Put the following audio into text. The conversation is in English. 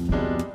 you